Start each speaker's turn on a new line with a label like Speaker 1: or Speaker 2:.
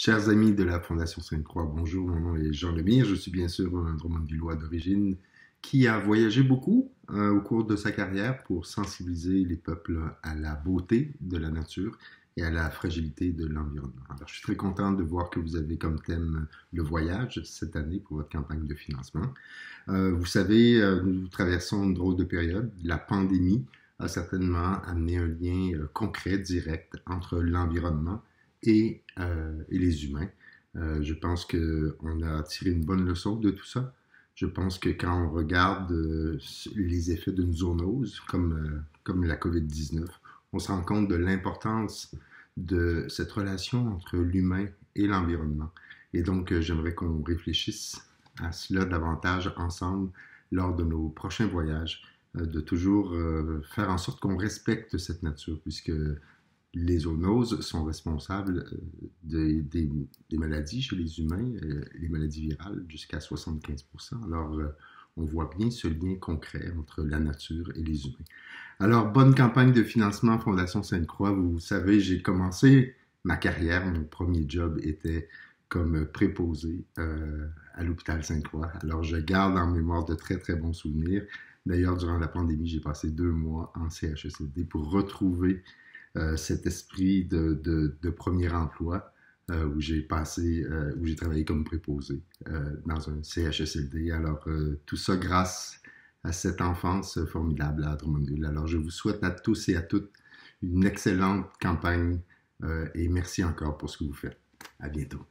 Speaker 1: Chers amis de la Fondation Sainte-Croix, bonjour, mon nom est Jean Lemire, je suis bien sûr un Drummondvillois d'origine qui a voyagé beaucoup euh, au cours de sa carrière pour sensibiliser les peuples à la beauté de la nature et à la fragilité de l'environnement. Alors, je suis très content de voir que vous avez comme thème le voyage cette année pour votre campagne de financement. Euh, vous savez, euh, nous traversons une drôle de période. La pandémie a certainement amené un lien concret, direct entre l'environnement et, euh, et les humains. Euh, je pense qu'on a tiré une bonne leçon de tout ça. Je pense que quand on regarde euh, les effets d'une zoonose comme, comme la COVID-19, on se rend compte de l'importance de cette relation entre l'humain et l'environnement. Et donc, j'aimerais qu'on réfléchisse à cela davantage ensemble lors de nos prochains voyages, de toujours faire en sorte qu'on respecte cette nature, puisque les zoonoses sont responsables euh, des, maladies chez les humains, euh, les maladies virales, jusqu'à 75% Alors, euh, on voit bien ce lien concret entre la nature et les humains. Alors, bonne campagne de financement Fondation Sainte-Croix. Vous savez, j'ai commencé ma carrière, mon premier job était comme préposé à l'hôpital Sainte-Croix. Alors, je garde en mémoire de très, très bons souvenirs. D'ailleurs, durant la pandémie, j'ai passé deux mois en CHSLD pour retrouver cet esprit de, premier emploi euh, où j'ai passé, euh, où j'ai travaillé comme préposé dans un CHSLD. Alors, tout ça grâce à cette enfance formidable à Drummondville. Alors, je vous souhaite à tous et à toutes une excellente campagne et merci encore pour ce que vous faites. À bientôt.